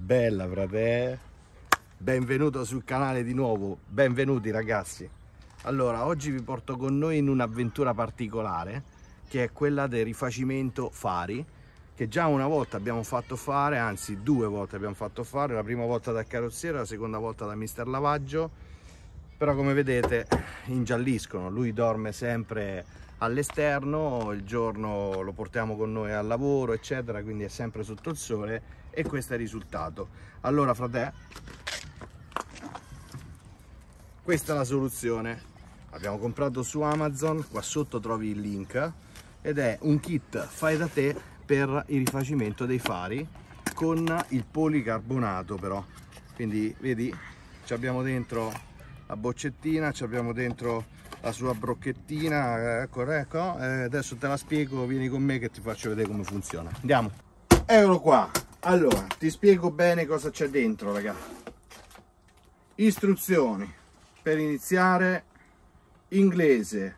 Bella frate. Benvenuto sul canale di nuovo. Benvenuti ragazzi. Allora, oggi vi porto con noi in un'avventura particolare che è quella del rifacimento fari che già una volta abbiamo fatto fare, anzi due volte abbiamo fatto fare, la prima volta dal carrozziere, la seconda volta da mister lavaggio, però come vedete ingialliscono, lui dorme sempre all'esterno, il giorno lo portiamo con noi al lavoro eccetera, quindi è sempre sotto il sole e questo è il risultato. Allora frate, questa è la soluzione, abbiamo comprato su Amazon, qua sotto trovi il link ed è un kit fai da te per il rifacimento dei fari con il policarbonato però. Quindi vedi abbiamo dentro la boccettina abbiamo dentro la sua brocchettina ecco ecco eh, adesso te la spiego vieni con me che ti faccio vedere come funziona. Andiamo. Eccolo qua allora ti spiego bene cosa c'è dentro ragazzi istruzioni. Per iniziare inglese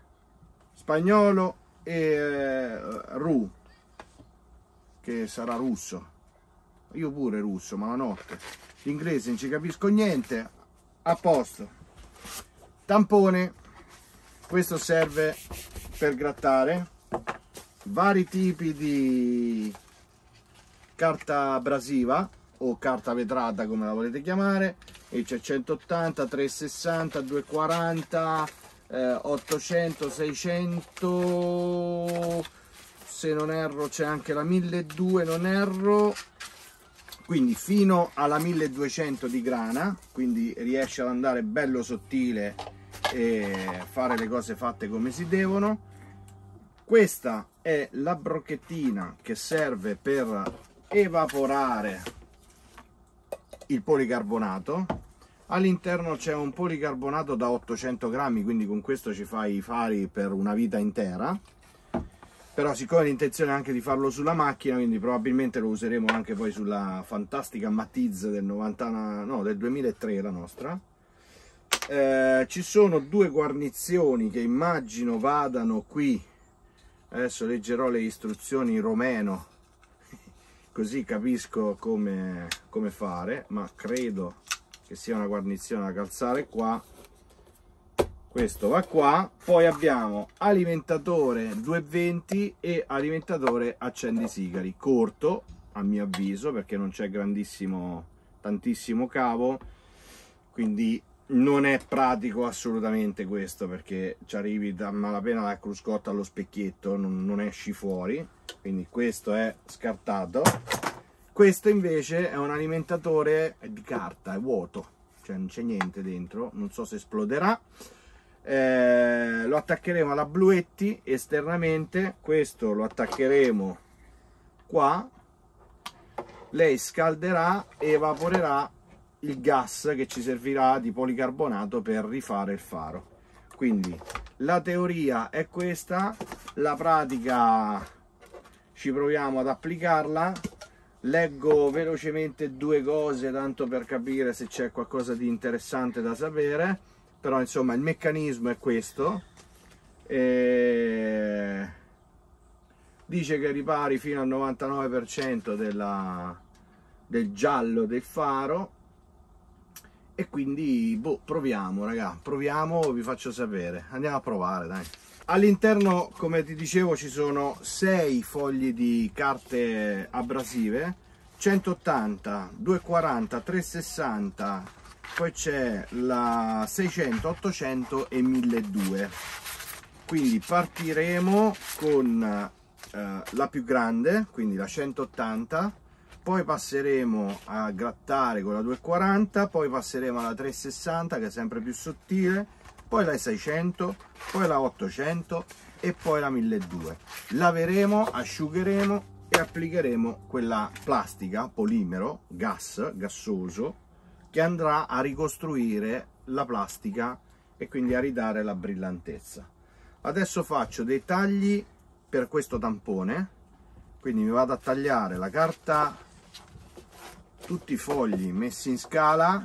spagnolo e eh, ru che sarà russo. Io pure russo ma la notte. L'inglese non ci capisco niente. A posto. Tampone. Questo serve per grattare. Vari tipi di carta abrasiva o carta vetrata come la volete chiamare e c'è 180 360 240 eh, 800 600 se non erro c'è anche la 1200 non erro. Quindi fino alla 1200 di grana quindi riesce ad andare bello sottile e fare le cose fatte come si devono. Questa è la brocchettina che serve per evaporare il policarbonato. All'interno c'è un policarbonato da 800 grammi quindi con questo ci fai i fari per una vita intera. Però siccome l'intenzione è anche di farlo sulla macchina quindi probabilmente lo useremo anche poi sulla fantastica Matiz del, 90, no, del 2003 la nostra. Eh, ci sono due guarnizioni che immagino vadano qui. Adesso leggerò le istruzioni in romeno così capisco come, come fare ma credo che sia una guarnizione da calzare qua. Questo va qua. Poi abbiamo alimentatore 220 e alimentatore accendi sigari. Corto a mio avviso perché non c'è grandissimo tantissimo cavo. Quindi non è pratico assolutamente questo perché ci arrivi da malapena dal cruscotto allo specchietto non, non esci fuori. Quindi questo è scartato. Questo invece è un alimentatore di carta è vuoto. Cioè non c'è niente dentro non so se esploderà. Eh, lo attaccheremo alla bluetti esternamente. Questo lo attaccheremo qua. Lei scalderà e evaporerà il gas che ci servirà di policarbonato per rifare il faro. Quindi la teoria è questa la pratica ci proviamo ad applicarla. Leggo velocemente due cose tanto per capire se c'è qualcosa di interessante da sapere. Però insomma il meccanismo è questo. E dice che ripari fino al 99% della, del giallo del faro e quindi boh, proviamo raga. Proviamo vi faccio sapere. Andiamo a provare dai. All'interno come ti dicevo ci sono 6 fogli di carte abrasive. 180 240 360 poi c'è la 600 800 e 1200 quindi partiremo con eh, la più grande quindi la 180 poi passeremo a grattare con la 240 poi passeremo alla 360 che è sempre più sottile poi la 600 poi la 800 e poi la 1200 laveremo asciugheremo e applicheremo quella plastica polimero gas gassoso che andrà a ricostruire la plastica e quindi a ridare la brillantezza. Adesso faccio dei tagli per questo tampone, quindi mi vado a tagliare la carta, tutti i fogli messi in scala,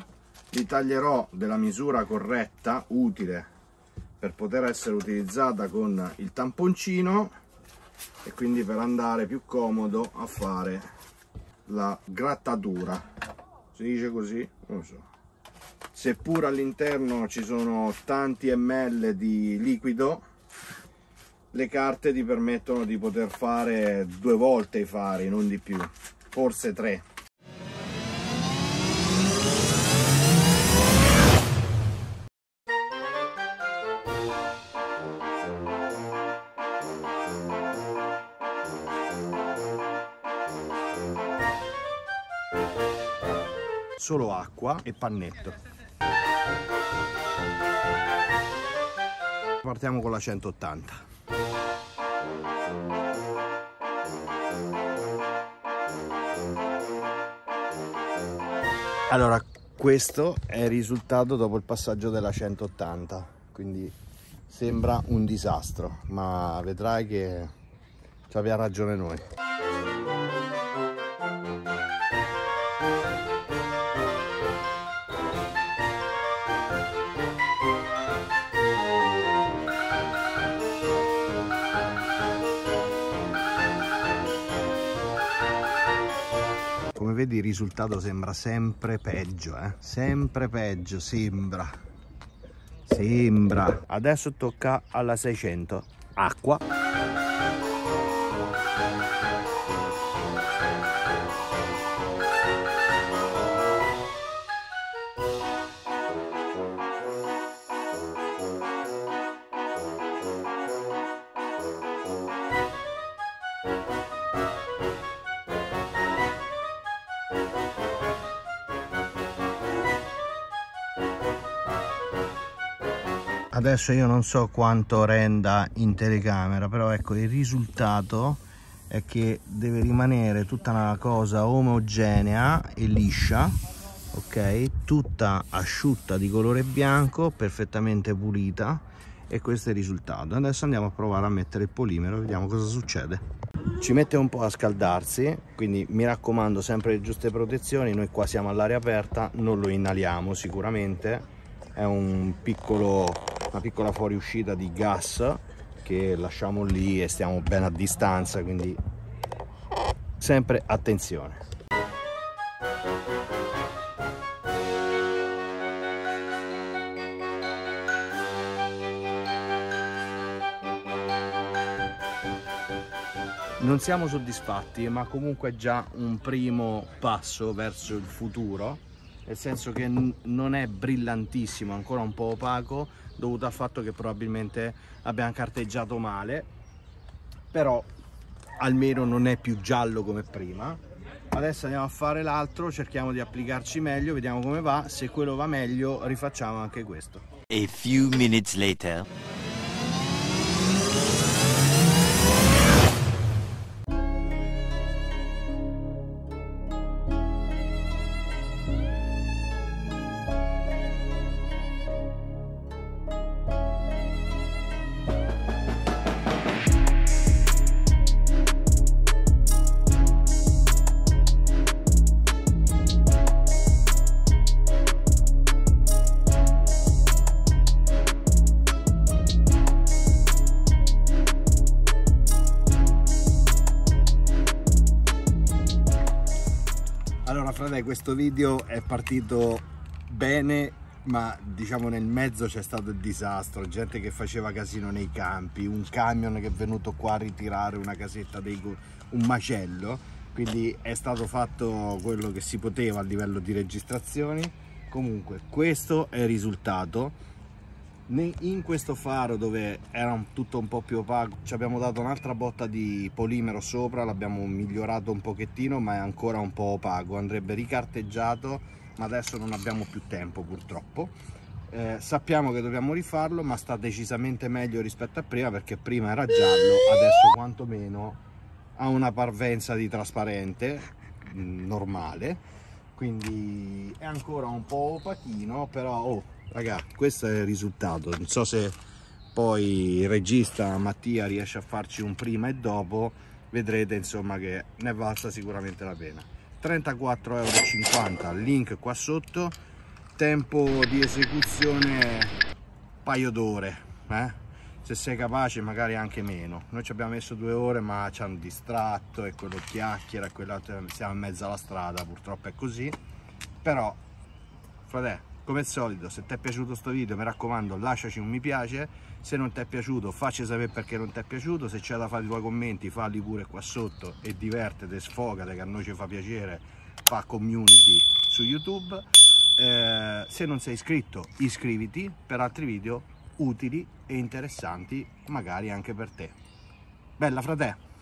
li taglierò della misura corretta, utile per poter essere utilizzata con il tamponcino e quindi per andare più comodo a fare la grattatura. Si dice così? Non so. Seppur all'interno ci sono tanti ml di liquido le carte ti permettono di poter fare due volte i fari non di più. Forse tre solo acqua e pannetto. Partiamo con la 180. Allora, questo è il risultato dopo il passaggio della 180, quindi sembra un disastro, ma vedrai che ci abbiamo ragione noi. Vedi il risultato sembra sempre peggio, eh? sempre peggio, sembra, sembra. Adesso tocca alla 600, acqua. Adesso io non so quanto renda in telecamera però ecco il risultato è che deve rimanere tutta una cosa omogenea e liscia ok? Tutta asciutta di colore bianco perfettamente pulita e questo è il risultato. Adesso andiamo a provare a mettere il polimero vediamo cosa succede. Ci mette un po' a scaldarsi quindi mi raccomando sempre le giuste protezioni noi qua siamo all'aria aperta non lo inaliamo sicuramente è un piccolo una piccola fuoriuscita di gas che lasciamo lì e stiamo ben a distanza quindi sempre attenzione. Non siamo soddisfatti ma comunque è già un primo passo verso il futuro nel senso che non è brillantissimo ancora un po' opaco dovuto al fatto che probabilmente abbiamo carteggiato male però almeno non è più giallo come prima. Adesso andiamo a fare l'altro cerchiamo di applicarci meglio vediamo come va se quello va meglio rifacciamo anche questo. A few minutes later frate questo video è partito bene ma diciamo nel mezzo c'è stato il disastro. Gente che faceva casino nei campi un camion che è venuto qua a ritirare una casetta dei un macello. Quindi è stato fatto quello che si poteva a livello di registrazioni. Comunque questo è il risultato in questo faro dove era tutto un po' più opaco ci abbiamo dato un'altra botta di polimero sopra l'abbiamo migliorato un pochettino ma è ancora un po' opaco andrebbe ricarteggiato ma adesso non abbiamo più tempo purtroppo. Eh, sappiamo che dobbiamo rifarlo ma sta decisamente meglio rispetto a prima perché prima era giallo adesso quantomeno ha una parvenza di trasparente mm, normale. Quindi è ancora un po' opachino però oh, raga questo è il risultato. Non so se poi il regista Mattia riesce a farci un prima e dopo. Vedrete insomma che ne valsa sicuramente la pena. 34,50 euro link qua sotto. Tempo di esecuzione paio d'ore eh? se sei capace magari anche meno. Noi ci abbiamo messo due ore ma ci hanno distratto e quello chiacchiera e quell'altro siamo in mezzo alla strada purtroppo è così. Però frate come al solito se ti è piaciuto questo video mi raccomando lasciaci un mi piace. Se non ti è piaciuto facci sapere perché non ti è piaciuto. Se c'è da fare i tuoi commenti falli pure qua sotto e divertete sfogate che a noi ci fa piacere fa community su youtube. Eh, se non sei iscritto iscriviti per altri video utili e interessanti magari anche per te. Bella frate